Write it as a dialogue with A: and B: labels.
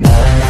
A: Bye.